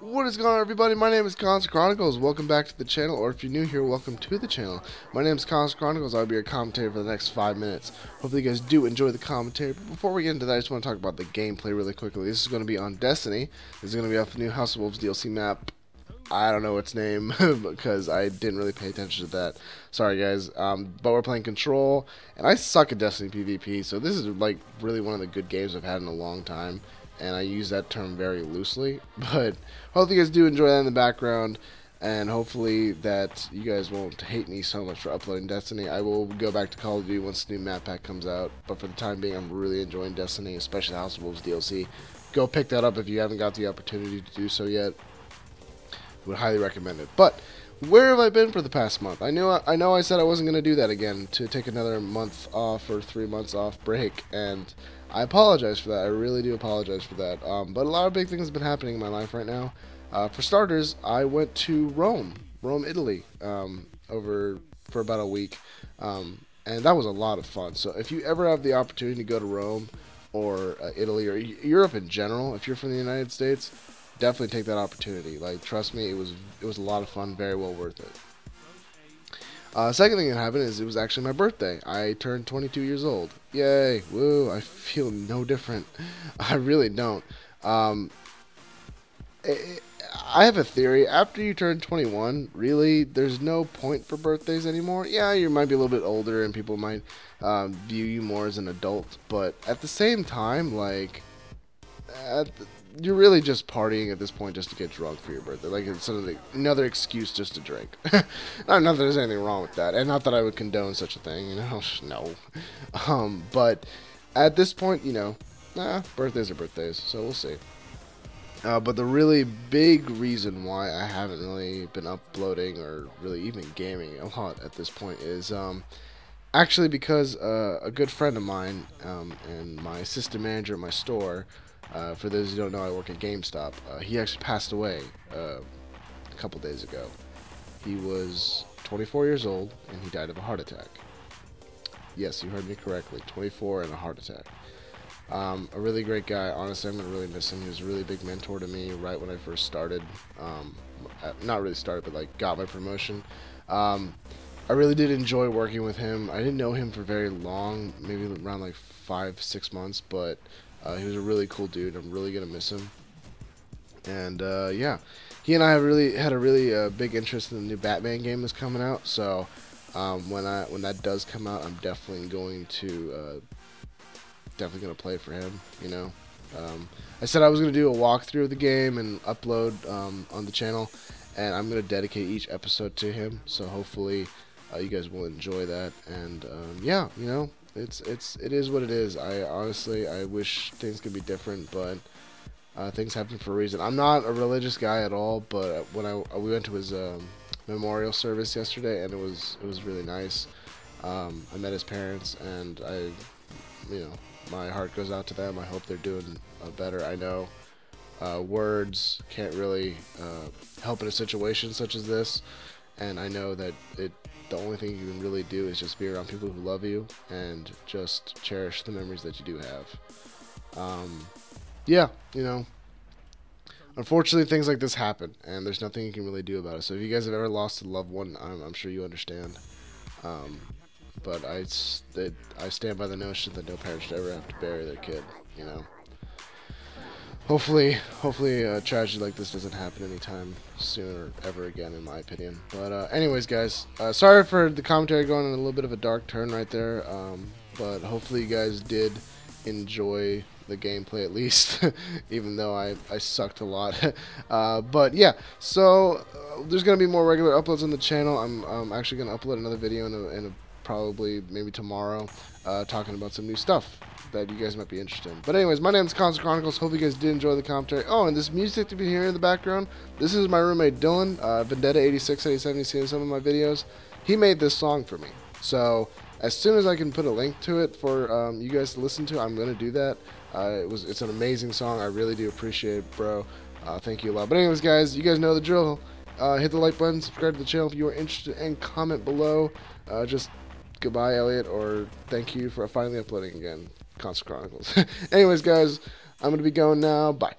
What is going on everybody? My name is Console Chronicles. Welcome back to the channel, or if you're new here, welcome to the channel. My name is Console Chronicles. I'll be your commentator for the next five minutes. Hopefully you guys do enjoy the commentary. But before we get into that, I just want to talk about the gameplay really quickly. This is going to be on Destiny. This is going to be off the new House of Wolves DLC map. I don't know its name because I didn't really pay attention to that. Sorry guys. Um, but we're playing Control, and I suck at Destiny PvP, so this is like really one of the good games I've had in a long time and I use that term very loosely. But hopefully you guys do enjoy that in the background, and hopefully that you guys won't hate me so much for uploading Destiny. I will go back to Call of Duty once the new map pack comes out, but for the time being, I'm really enjoying Destiny, especially House of Wolves DLC. Go pick that up if you haven't got the opportunity to do so yet. Would highly recommend it. But where have I been for the past month? I knew I know I said I wasn't going to do that again to take another month off or three months off break, and I apologize for that. I really do apologize for that. Um, but a lot of big things have been happening in my life right now. Uh, for starters, I went to Rome, Rome, Italy, um, over for about a week, um, and that was a lot of fun. So if you ever have the opportunity to go to Rome or uh, Italy or Europe in general, if you're from the United States, definitely take that opportunity. Like, trust me, it was it was a lot of fun, very well worth it. Uh, second thing that happened is it was actually my birthday. I turned 22 years old. Yay! Woo! I feel no different. I really don't. Um, it, I have a theory. After you turn 21, really, there's no point for birthdays anymore. Yeah, you might be a little bit older and people might um, view you more as an adult, but at the same time, like, at the, you're really just partying at this point just to get drunk for your birthday. Like it's another, another excuse just to drink. not, not that there's anything wrong with that, and not that I would condone such a thing. You know, no. Um, but at this point, you know, nah, birthdays are birthdays, so we'll see. Uh, but the really big reason why I haven't really been uploading or really even gaming a lot at this point is um, actually because uh, a good friend of mine um, and my assistant manager at my store uh, for those who don't know, I work at GameStop. Uh, he actually passed away uh, a couple days ago. He was 24 years old and he died of a heart attack. Yes, you heard me correctly. 24 and a heart attack. Um, a really great guy. Honestly, I'm gonna really miss him. He was a really big mentor to me right when I first started. Um, uh, not really started, but like got my promotion. Um, I really did enjoy working with him. I didn't know him for very long, maybe around like five, six months, but uh, he was a really cool dude. I'm really gonna miss him. And uh, yeah, he and I really had a really uh, big interest in the new Batman game that's coming out. So um, when I when that does come out, I'm definitely going to uh, definitely gonna play for him. You know, um, I said I was gonna do a walkthrough of the game and upload um, on the channel, and I'm gonna dedicate each episode to him. So hopefully. Uh, you guys will enjoy that, and um, yeah, you know, it's it's it is what it is. I honestly I wish things could be different, but uh, things happen for a reason. I'm not a religious guy at all, but when I we went to his um, memorial service yesterday, and it was it was really nice. Um, I met his parents, and I, you know, my heart goes out to them. I hope they're doing uh, better. I know uh, words can't really uh, help in a situation such as this, and I know that it the only thing you can really do is just be around people who love you and just cherish the memories that you do have. Um, yeah, you know, unfortunately, things like this happen, and there's nothing you can really do about it. So if you guys have ever lost a loved one, I'm, I'm sure you understand. Um, but I, it, I stand by the notion that no parent should ever have to bury their kid, you know hopefully, hopefully a tragedy like this doesn't happen anytime soon or ever again, in my opinion. But uh, anyways, guys, uh, sorry for the commentary going in a little bit of a dark turn right there. Um, but hopefully you guys did enjoy the gameplay at least, even though I, I sucked a lot. uh, but yeah, so uh, there's going to be more regular uploads on the channel. I'm, I'm actually going to upload another video in, a, in a, probably maybe tomorrow uh, talking about some new stuff that you guys might be interested in. But anyways, my name is Console Chronicles. Hope you guys did enjoy the commentary. Oh, and this music to be hearing in the background, this is my roommate Dylan, uh, Vendetta86, 87, you've seen some of my videos. He made this song for me. So as soon as I can put a link to it for um, you guys to listen to, I'm going to do that. Uh, it was It's an amazing song. I really do appreciate it, bro. Uh, thank you a lot. But anyways, guys, you guys know the drill. Uh, hit the like button, subscribe to the channel if you are interested, and comment below. Uh, just goodbye, Elliot, or thank you for finally uploading again. Console Chronicles. Anyways, guys, I'm going to be going now. Bye.